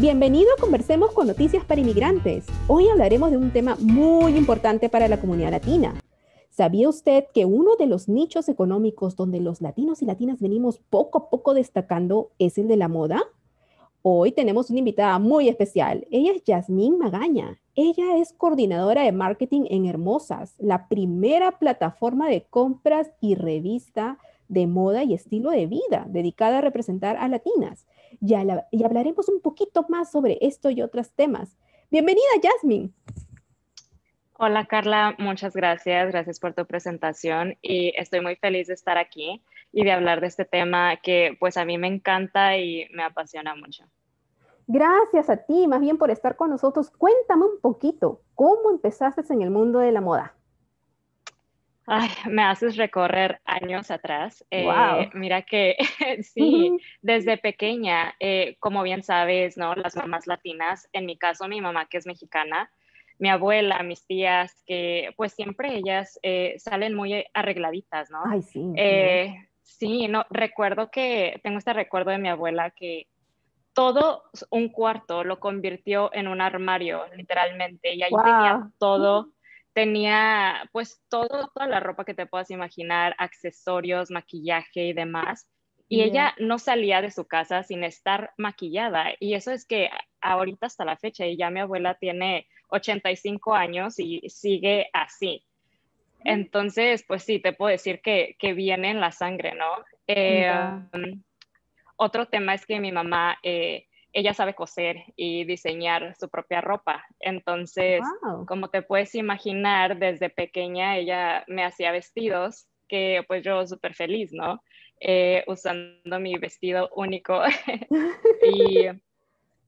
Bienvenido a Conversemos con Noticias para Inmigrantes. Hoy hablaremos de un tema muy importante para la comunidad latina. ¿Sabía usted que uno de los nichos económicos donde los latinos y latinas venimos poco a poco destacando es el de la moda? Hoy tenemos una invitada muy especial. Ella es Yasmín Magaña. Ella es coordinadora de marketing en Hermosas, la primera plataforma de compras y revista de moda y estilo de vida dedicada a representar a latinas. Y, hablaremos un poquito más sobre esto y otros temas. Bienvenida, Jasmine. Hola Carla, muchas gracias, gracias por tu presentación y estoy muy feliz de estar aquí y de hablar de este tema que pues a mí me encanta y me apasiona mucho. Gracias a ti, más bien por estar con nosotros. Cuéntame un poquito, ¿cómo empezaste en el mundo de la moda? Ay, me haces recorrer años atrás. Eh, mira que sí, desde pequeña, eh, como bien sabes, ¿no? Las mamás latinas, en mi caso, mi mamá que es mexicana, mi abuela, mis tías, que pues siempre ellas eh, salen muy arregladitas, ¿no? Ay, sí. sí, no, recuerdo que, tengo este recuerdo de mi abuela que todo un cuarto lo convirtió en un armario, literalmente, y ahí tenía todo tenía pues todo, toda la ropa que te puedas imaginar, accesorios, maquillaje y demás. Y ella no salía de su casa sin estar maquillada. Y eso es que ahorita hasta la fecha, y ya mi abuela tiene 85 años y sigue así. Entonces, pues sí, te puedo decir que, que viene en la sangre, ¿no? Eh, otro tema es que mi mamá eh, ella sabe coser y diseñar su propia ropa. Entonces, como te puedes imaginar, desde pequeña ella me hacía vestidos que pues yo súper feliz, ¿no? Eh, usando mi vestido único. y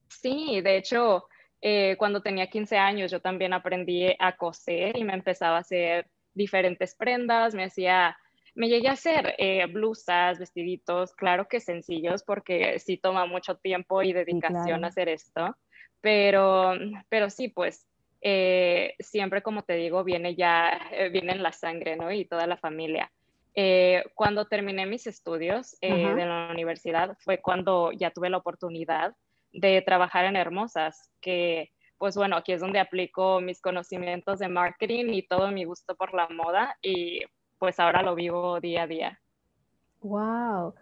sí, de hecho, eh, cuando tenía 15 años yo también aprendí a coser y me empezaba a hacer diferentes prendas, me hacía me llegué a hacer eh, blusas, vestiditos, claro que sencillos porque sí toma mucho tiempo y dedicación hacer esto, pero, pero sí, pues eh, siempre como te digo, viene ya, eh, viene en la sangre, ¿no? Y toda la familia. cuando terminé mis estudios de la universidad fue cuando ya tuve la oportunidad de trabajar en Hermosas, que pues bueno, aquí es donde aplico mis conocimientos de marketing y todo mi gusto por la moda y pues ahora lo vivo día a día. Wow.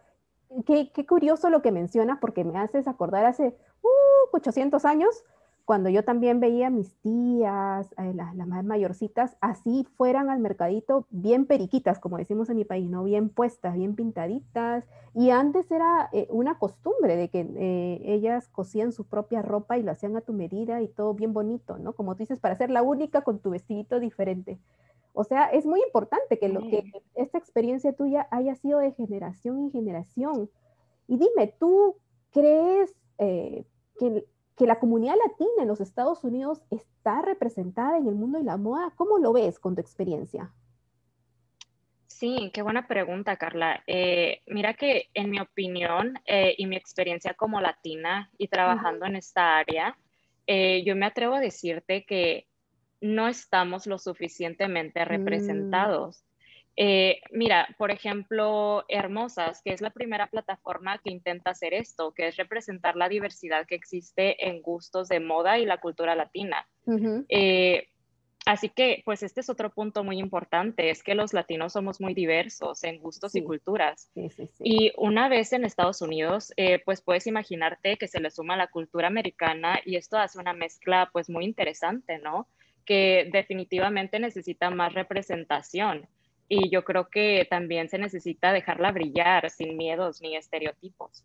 Qué, curioso lo que mencionas porque me haces acordar hace uh, 800 años cuando yo también veía a mis tías, eh, las, más mayorcitas, así fueran al mercadito bien periquitas, como decimos en mi país, ¿no? Bien puestas, bien pintaditas. Y antes era eh, una costumbre de que eh, ellas cosían su propia ropa y lo hacían a tu medida y todo bien bonito, ¿no? Como tú dices, para ser la única con tu vestidito diferente. O sea, es muy importante que, lo, que esta experiencia tuya haya sido de generación en generación. Y dime, ¿tú crees eh, que, que, la comunidad latina en los Estados Unidos está representada en el mundo de la moda? ¿Cómo lo ves con tu experiencia? Sí, qué buena pregunta, Carla. Eh, mira que en mi opinión eh, y mi experiencia como latina y trabajando en esta área, yo me atrevo a decirte que no estamos lo suficientemente mm. representados. Eh, mira, por ejemplo, Hermosas, que es la primera plataforma que intenta hacer esto, que es representar la diversidad que existe en gustos de moda y la cultura latina. Eh, así que, pues este es otro punto muy importante, es que los latinos somos muy diversos en gustos y culturas. y una vez en Estados Unidos, eh, pues puedes imaginarte que se le suma la cultura americana y esto hace una mezcla pues muy interesante, ¿no? Que definitivamente necesita más representación. Y yo creo que también se necesita dejarla brillar sin miedos ni estereotipos.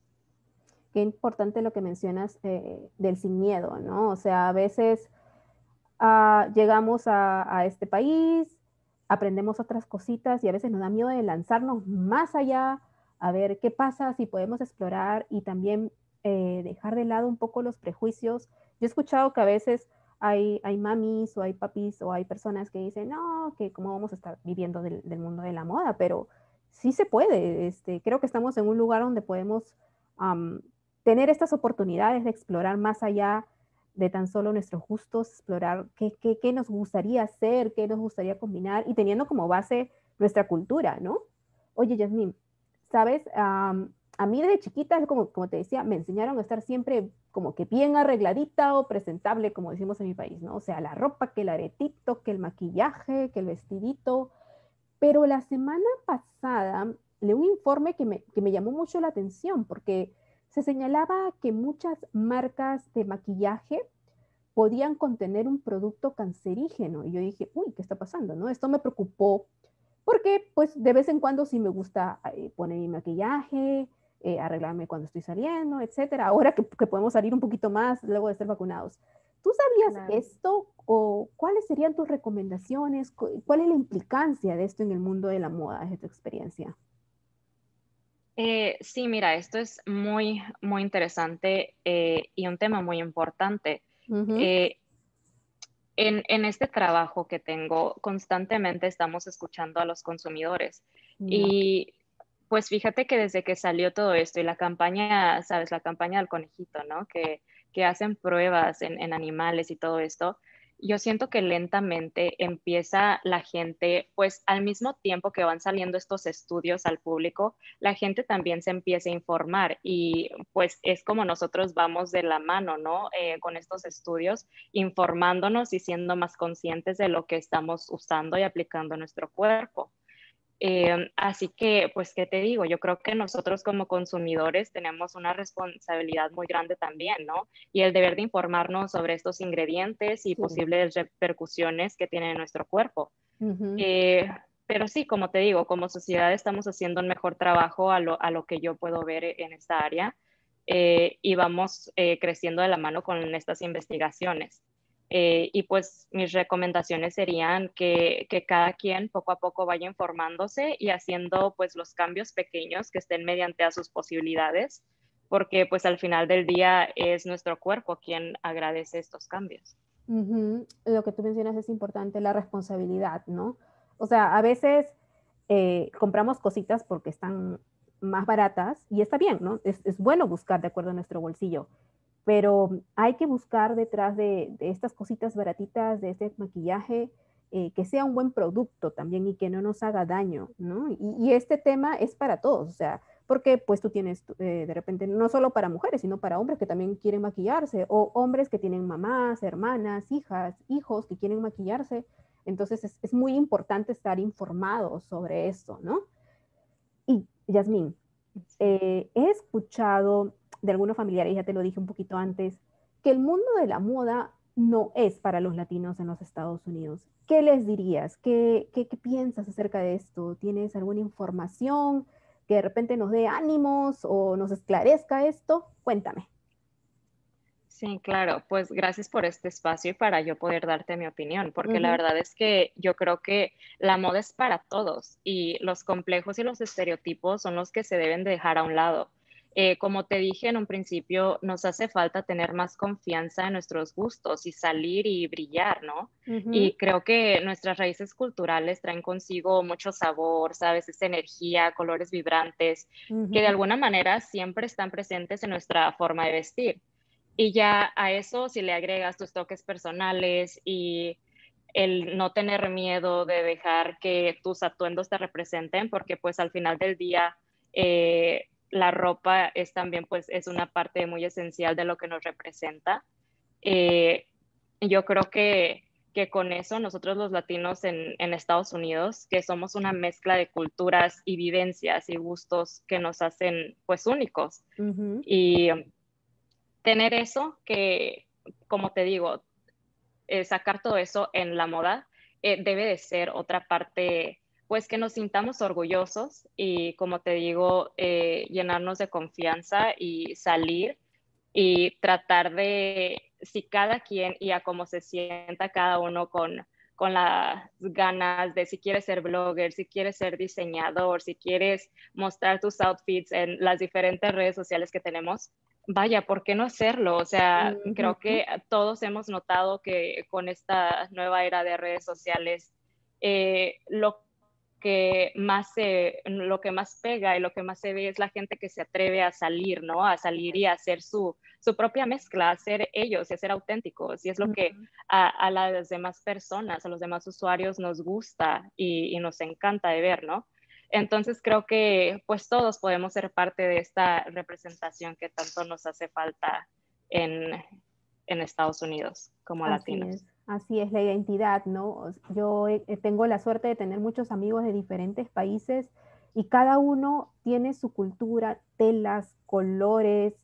Qué importante lo que mencionas eh, del sin miedo, ¿no? O sea, a veces ah, llegamos a, este país, aprendemos otras cositas y a veces nos da miedo de lanzarnos más allá a ver qué pasa, si podemos explorar y también eh, dejar de lado un poco los prejuicios. Yo he escuchado que a veces hay, hay mamis o hay papis o hay personas que dicen, no, que cómo vamos a estar viviendo del, mundo de la moda, pero sí se puede. Este, creo que estamos en un lugar donde podemos tener estas oportunidades de explorar más allá de tan solo nuestros gustos, explorar qué, qué, qué, nos gustaría hacer, qué nos gustaría combinar y teniendo como base nuestra cultura, ¿no? Oye, Jasmine, ¿sabes? a mí desde chiquita, como, como te decía, me enseñaron a estar siempre como que bien arregladita o presentable, como decimos en mi país, ¿no? O sea, la ropa, que el aretito, que el maquillaje, que el vestidito. Pero la semana pasada leí un informe que me, que me llamó mucho la atención porque se señalaba que muchas marcas de maquillaje podían contener un producto cancerígeno. Y yo dije, uy, ¿qué está pasando? ¿no? Esto me preocupó porque pues de vez en cuando sí me gusta eh, poner mi maquillaje, eh, arreglarme cuando estoy saliendo, etcétera. Ahora que, podemos salir un poquito más luego de ser vacunados. ¿Tú sabías esto o cuáles serían tus recomendaciones? ¿Cuál es la implicancia de esto en el mundo de la moda desde tu experiencia? Eh, sí, mira, esto es muy, muy interesante y un tema muy importante. Eh, en, este trabajo que tengo, constantemente estamos escuchando a los consumidores. Y pues fíjate que desde que salió todo esto y la campaña, sabes, la campaña del conejito, ¿no? Que, hacen pruebas en, en, animales y todo esto, yo siento que lentamente empieza la gente, pues al mismo tiempo que van saliendo estos estudios al público, la gente también se empieza a informar y pues es como nosotros vamos de la mano, ¿no? Eh, con estos estudios, informándonos y siendo más conscientes de lo que estamos usando y aplicando en nuestro cuerpo. Eh, así que, pues, ¿qué te digo? Yo creo que nosotros como consumidores tenemos una responsabilidad muy grande también, ¿no? Y el deber de informarnos sobre estos ingredientes y posibles repercusiones que tienen en nuestro cuerpo. Eh, pero sí, como te digo, como sociedad estamos haciendo un mejor trabajo a lo, a lo que yo puedo ver en esta área eh, y vamos creciendo de la mano con estas investigaciones. Eh, y pues mis recomendaciones serían que, cada quien poco a poco vaya informándose y haciendo pues los cambios pequeños que estén mediante a sus posibilidades, porque pues al final del día es nuestro cuerpo quien agradece estos cambios. Lo que tú mencionas es importante, la responsabilidad, ¿no? O sea, a veces eh, compramos cositas porque están más baratas y está bien, ¿no? Es, es bueno buscar de acuerdo a nuestro bolsillo pero hay que buscar detrás de, estas cositas baratitas, de este maquillaje, eh, que sea un buen producto también y que no nos haga daño, ¿no? Y, este tema es para todos, o sea, porque pues tú tienes eh, de repente no solo para mujeres, sino para hombres que también quieren maquillarse, o hombres que tienen mamás, hermanas, hijas, hijos que quieren maquillarse. Entonces es, muy importante estar informados sobre eso, ¿no? Y Yasmín, eh, he escuchado de algunos familiares, ya te lo dije un poquito antes, que el mundo de la moda no es para los latinos en los Estados Unidos. ¿Qué les dirías? ¿Qué, qué, piensas acerca de esto? ¿Tienes alguna información que de repente nos dé ánimos o nos esclarezca esto? Cuéntame. Sí, claro, pues gracias por este espacio y para yo poder darte mi opinión, porque la verdad es que yo creo que la moda es para todos y los complejos y los estereotipos son los que se deben dejar a un lado. Eh, como te dije en un principio, nos hace falta tener más confianza en nuestros gustos y salir y brillar, ¿no? Y creo que nuestras raíces culturales traen consigo mucho sabor, ¿sabes? Esa energía, colores vibrantes, que de alguna manera siempre están presentes en nuestra forma de vestir. Y ya a eso, si le agregas tus toques personales y el no tener miedo de dejar que tus atuendos te representen, porque pues al final del día... Eh, la ropa es también, pues, es una parte muy esencial de lo que nos representa. Eh, yo creo que, que, con eso nosotros los latinos en, en, Estados Unidos, que somos una mezcla de culturas y vivencias y gustos que nos hacen, pues, únicos. Y tener eso que, como te digo, eh, sacar todo eso en la moda eh, debe de ser otra parte pues que nos sintamos orgullosos y como te digo, eh, llenarnos de confianza y salir y tratar de, si cada quien y a cómo se sienta cada uno con, con las ganas de si quieres ser blogger, si quieres ser diseñador, si quieres mostrar tus outfits en las diferentes redes sociales que tenemos, vaya, ¿por qué no hacerlo? O sea, creo que todos hemos notado que con esta nueva era de redes sociales, eh, lo que más se, lo que más pega y lo que más se ve es la gente que se atreve a salir, ¿no? A salir y a hacer su, su propia mezcla, a ser ellos y a ser auténticos. Y es lo que a, las demás personas, a los demás usuarios nos gusta y, nos encanta de ver, ¿no? Entonces creo que pues todos podemos ser parte de esta representación que tanto nos hace falta en, en Estados Unidos como latinos. Así es la identidad, ¿no? Yo tengo la suerte de tener muchos amigos de diferentes países y cada uno tiene su cultura, telas, colores,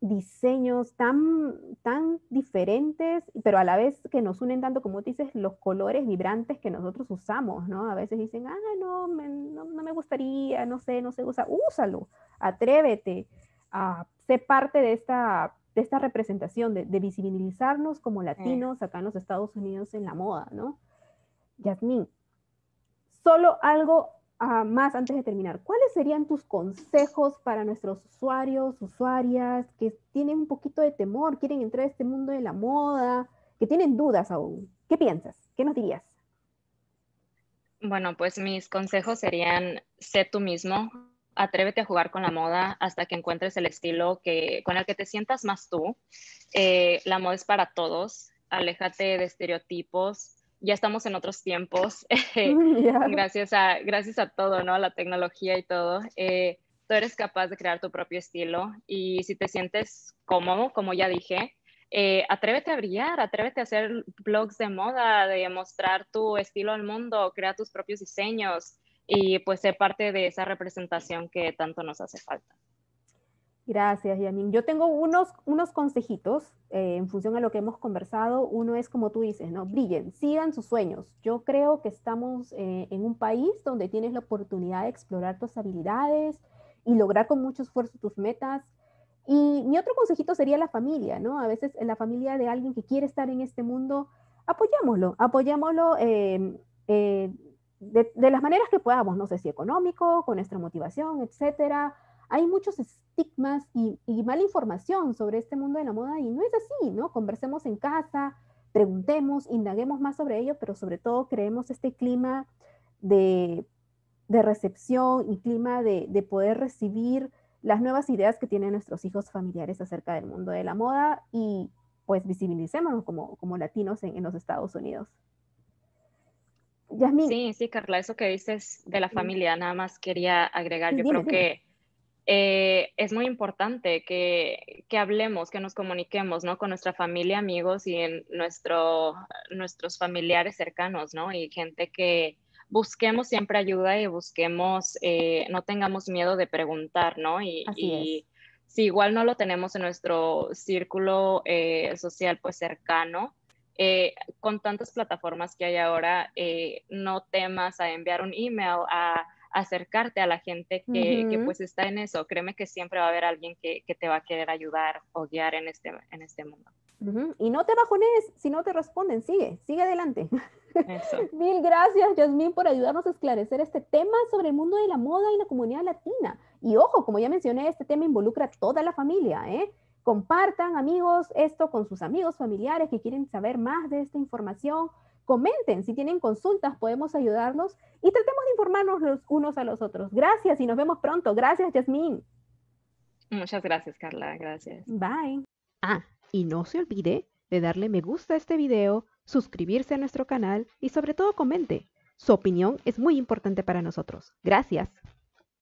diseños tan, tan diferentes, pero a la vez que nos unen tanto, como dices, los colores vibrantes que nosotros usamos, ¿no? A veces dicen, ah, no, no, me gustaría, no sé, no se usa, úsalo, atrévete a ser parte de esta, de esta representación, de, visibilizarnos como latinos acá en los Estados Unidos en la moda, ¿no? Yasmín, solo algo Ah, más antes de terminar, ¿cuáles serían tus consejos para nuestros usuarios, usuarias que tienen un poquito de temor, quieren entrar a este mundo de la moda, que tienen dudas aún? ¿Qué piensas? ¿Qué nos dirías? Bueno, pues mis consejos serían, sé tú mismo, atrévete a jugar con la moda hasta que encuentres el estilo que, con el que te sientas más tú. Eh, la moda es para todos, aléjate de estereotipos, ya estamos en otros tiempos, gracias, a, gracias a todo, ¿no? La tecnología y todo. Eh, tú eres capaz de crear tu propio estilo y si te sientes cómodo, como ya dije, eh, atrévete a brillar, atrévete a hacer blogs de moda, de mostrar tu estilo al mundo, crea tus propios diseños y pues ser parte de esa representación que tanto nos hace falta. Gracias, Yamin. Yo tengo unos, unos consejitos eh, en función a lo que hemos conversado. Uno es como tú dices, ¿no? Brillen, sigan sus sueños. Yo creo que estamos eh, en un país donde tienes la oportunidad de explorar tus habilidades y lograr con mucho esfuerzo tus metas. Y mi otro consejito sería la familia, ¿no? A veces en la familia de alguien que quiere estar en este mundo, apoyámoslo, apoyámoslo eh, de, de, las maneras que podamos, no sé si económico, con nuestra motivación, etcétera hay muchos estigmas y, mala información sobre este mundo de la moda y no es así, ¿no? Conversemos en casa, preguntemos, indaguemos más sobre ello, pero sobre todo creemos este clima de, recepción y clima de, poder recibir las nuevas ideas que tienen nuestros hijos familiares acerca del mundo de la moda y pues visibilicémonos como, como latinos en, los Estados Unidos. Sí, sí, Carla, eso que dices de la familia, nada más quería agregar, yo creo que eh, es muy importante que, hablemos, que nos comuniquemos, ¿no? Con nuestra familia, amigos y en nuestro, nuestros familiares cercanos, ¿no? Y gente que busquemos siempre ayuda y busquemos, eh, no tengamos miedo de preguntar, ¿no? Y, si igual no lo tenemos en nuestro círculo eh, social, pues cercano, con tantas plataformas que hay ahora, no temas a enviar un email, a acercarte a la gente que, pues está en eso. Créeme que siempre va a haber alguien que, te va a querer ayudar o guiar en este, en este mundo. Y no te bajones si no te responden, sigue, sigue adelante. Mil gracias, Yasmín, por ayudarnos a esclarecer este tema sobre el mundo de la moda y la comunidad latina. Y ojo, como ya mencioné, este tema involucra a toda la familia, ¿eh? Compartan, amigos, esto con sus amigos, familiares que quieren saber más de esta información comenten, si tienen consultas podemos ayudarlos y tratemos de informarnos los unos a los otros. Gracias y nos vemos pronto. Gracias, Yasmín. Muchas gracias, Carla. Gracias. Bye. Ah, y no se olvide de darle me gusta a este video, suscribirse a nuestro canal y sobre todo comente. Su opinión es muy importante para nosotros. Gracias.